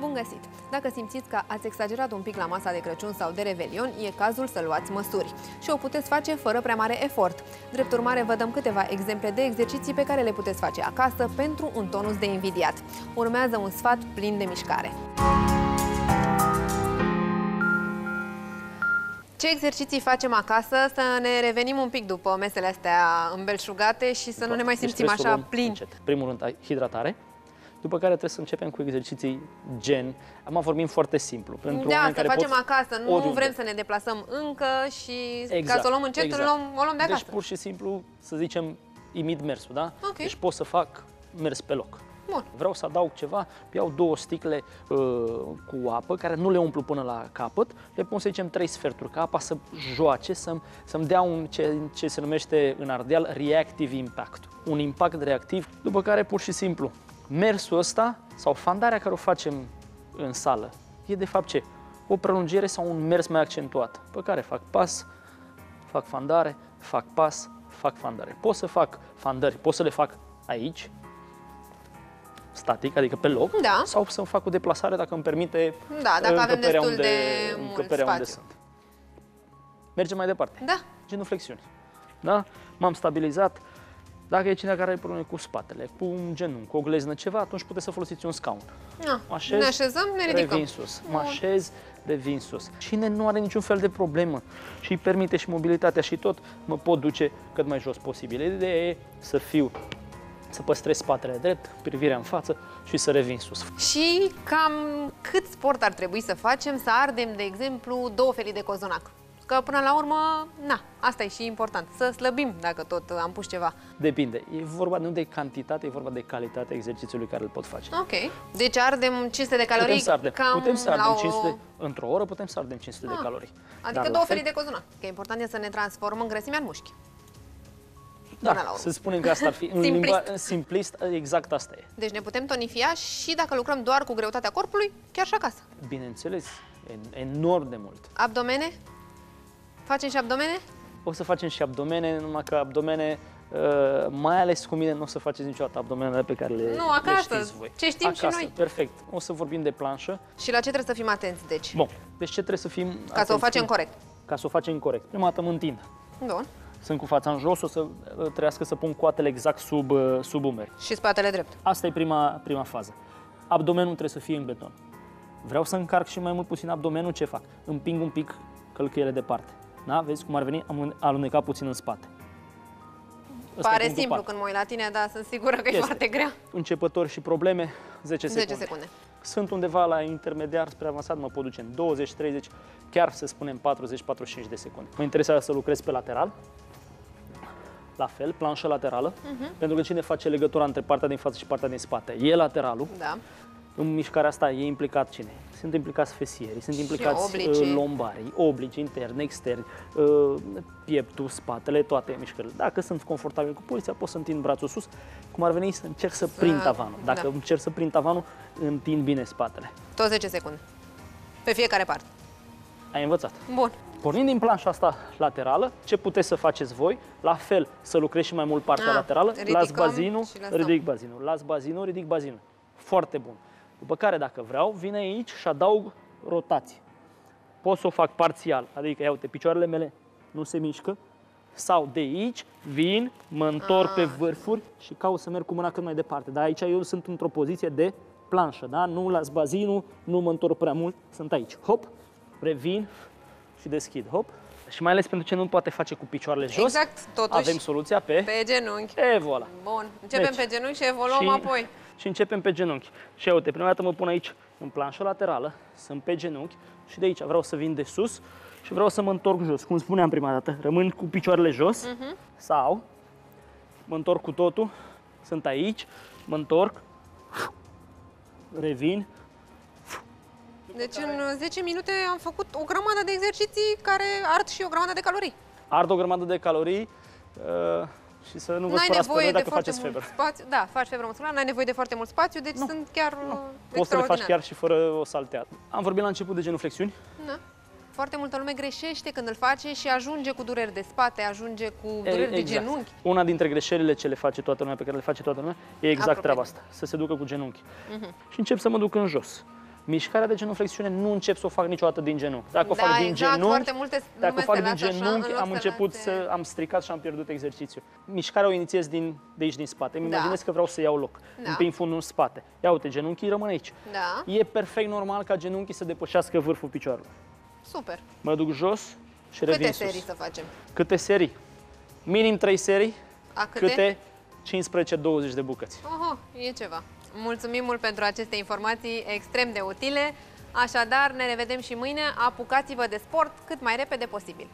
Bun găsit! Dacă simțiți că ați exagerat un pic la masa de Crăciun sau de Revelion, e cazul să luați măsuri. Și o puteți face fără prea mare efort. Drept urmare, vă dăm câteva exemple de exerciții pe care le puteți face acasă pentru un tonus de invidiat. Urmează un sfat plin de mișcare. Ce exerciții facem acasă? Să ne revenim un pic după mesele astea îmbelșugate și să nu ne mai Deci simțim trebuie să o așa luăm plin. încet. Primul rând, hidratare. După care trebuie să începem cu exerciții gen. Am vorbim foarte simplu. Pentru Da, oameni să care facem pot acasă, nu oriunde. vrem să ne deplasăm încă și ca Exact, să o luăm încet, exact. o, luăm, o luăm de acasă. Deci pur și simplu, să zicem, imit mersul, da? Ok. Deci pot să fac mers pe loc. Bun. Vreau să adaug ceva, iau două sticle uh, cu apă, care nu le umplu până la capăt, le pun, să zicem, trei sferturi, ca apa să joace, să-mi, să-mi dea un, ce, ce se numește în ardeal reactive impact, un impact reactiv, după care pur și simplu mersul ăsta sau fandarea care o facem în sală, e de fapt ce? O prelungire sau un mers mai accentuat, pe care fac pas, fac fandare, fac pas, fac fandare. Pot să fac fandări, pot să le fac aici, static, adică pe loc, Da. sau să fac o deplasare dacă îmi permite Da, dacă avem încăperea destul unde, de mult încăperea unde spațiu. sunt. Mergem mai departe. Da, Genuflexiuni. Da? M-am stabilizat. Dacă e cineva care are probleme cu spatele, cu un genunchi, cu o gleznă, ceva, atunci puteți să folosiți un scaun. Na, Mă așez, ne așezăm, ne ridicăm. Revin sus. Mă așez, revin sus. Cine nu are niciun fel de problemă și îi permite și mobilitatea și tot, mă pot duce cât mai jos posibil. Ideea e să fiu, să păstrez spatele drept, privirea în față și să revin sus. Și cam cât sport ar trebui să facem să ardem, de exemplu, două felii de cozonac? Că până la urmă, na, asta e și important, să slăbim dacă tot am pus ceva. Depinde. E vorba nu de cantitate, e vorba de calitatea exercițiului care îl pot face. Ok, deci ardem 500 de calorii Putem să ardem, cam putem să la ardem o... 500, într-o oră putem să ardem 500 Ah, de calorii. Adică Dar la două fel- felii de cozonac. Că important e să ne transformăm grăsimea în mușchi. Da, până la urmă. să spunem că asta ar fi. În Simplist. limba simplist, exact asta e. Deci ne putem tonifia și dacă lucrăm doar cu greutatea corpului, chiar și acasă. Bineînțeles, e- enorm de mult. Abdomene? Facem și abdomene? O să facem și abdomene, numai că abdomene, uh, mai ales cu mine, nu o să faceți niciodată abdomenele pe care le, Nu, acasă, le știți voi. ce știm și acasă, noi. perfect. O să vorbim de planșă. Și la ce trebuie să fim atenți, deci? Bun, deci ce trebuie să fim Ca să o atenți facem cu- corect. Ca să o facem corect. Prima dată mă întind. Bun. Sunt cu fața în jos, o să uh, trebuiască să pun coatele exact sub, uh, sub umeri. Și spatele drept. Asta e prima, prima fază. Abdomenul trebuie să fie în beton. Vreau să încarc și mai mult puțin abdomenul, ce fac? Împing un pic călcâiele departe. Da? Vezi cum ar veni? Am alunecat puțin în spate. Ăsta e Pare punctul simplu patru. când mă uit la tine, dar sunt sigură că e Este. foarte grea. Începători și probleme, 10 secunde. 10 secunde. Sunt undeva la intermediar spre avansat, mă pot duce în 20, 30, chiar să spunem 40, 45 de secunde. Mă interesează să lucrez pe lateral, la fel, planșă laterală, Mhm. pentru că cine face legătura între partea din față și partea din spate e lateralul. Da. În mișcarea asta e implicat cine? Sunt implicați fesierii, sunt implicați oblicii. uh, lombarii, oblici, interni, externi, uh, pieptul, spatele, toate mișcările. Dacă sunt confortabil cu poziția, pot să întind brațul sus, cum ar veni să încerc să prind tavanul. Dacă da. încerc să prind tavanul, întind bine spatele. Tot 10 secunde. Pe fiecare parte. Ai învățat. Bun. Pornind din planșa asta laterală, ce puteți să faceți voi? La fel, să lucrezi și mai mult partea Ah, laterală, las ridicăm bazinul, și lăsăm. ridic bazinul, las bazinul, ridic bazinul. Foarte bun. După care, dacă vreau, vin aici și adaug rotație. Pot să o fac parțial, adică, ia uite, picioarele mele nu se mișcă, sau de aici vin, mă întorc Ah. pe vârfuri și caut să merg cu mâna cât mai departe. Dar aici eu sunt într-o poziție de planșă, da? Nu las bazinul, nu mă întorc prea mult, sunt aici. Hop, revin și deschid, hop. Și mai ales pentru ce nu poate face cu picioarele jos, Exact, totuși. avem soluția pe... Pe genunchi. E, voilà. Bun. Începem Deci, pe genunchi și evoluăm apoi. Și începem pe genunchi. Și uite, prima dată mă pun aici în planșă laterală, sunt pe genunchi și de aici vreau să vin de sus și vreau să mă întorc jos. Cum spuneam prima dată, rămân cu picioarele jos Mhm. sau mă întorc cu totul, sunt aici, mă întorc, revin, Deci în 10 minute am făcut o grămadă de exerciții care ard și o grămadă de calorii. ard o grămadă de calorii uh, și să nu vă N-ai spărați pe nevoie noi de dacă foarte faceți mult febră. spațiu. Da, faci febră musculară, n-ai nevoie de foarte mult spațiu, deci sunt chiar uh, Poți să le faci extraordinare. chiar și fără o saltea. Am vorbit la început de genuflexiuni. Da. Foarte multă lume greșește când îl face și ajunge cu dureri de spate, ajunge cu dureri de exact. genunchi. Una dintre greșelile ce le face toată lumea, pe care le face toată lumea, e exact Apropiat. treaba asta, să se ducă cu genunchi. Și încep să mă duc în jos. Mișcarea de genuflexiune nu încep să o fac niciodată din genunchi. Dacă o Da, fac din exact, genunchi, foarte multe dacă lume o fac se din lasă așa, genunchi, în loc am să început lase- să am stricat și am pierdut exercițiu. Mișcarea o inițiez din, de aici din spate. Îmi Da. imaginez că vreau să iau loc. Da. Împing fundul în spate. Ia uite, genunchii rămân aici. Da, E perfect normal ca genunchii să depășească vârful picioarelor. super. Mă duc jos și revin Câte sus. serii să facem? Câte serii? Minim 3 serii, A câte? câte 15-20 de bucăți. Oho, e ceva. Mulțumim mult pentru aceste informații extrem de utile. Așadar, ne revedem și mâine. Apucați-vă de sport cât mai repede posibil.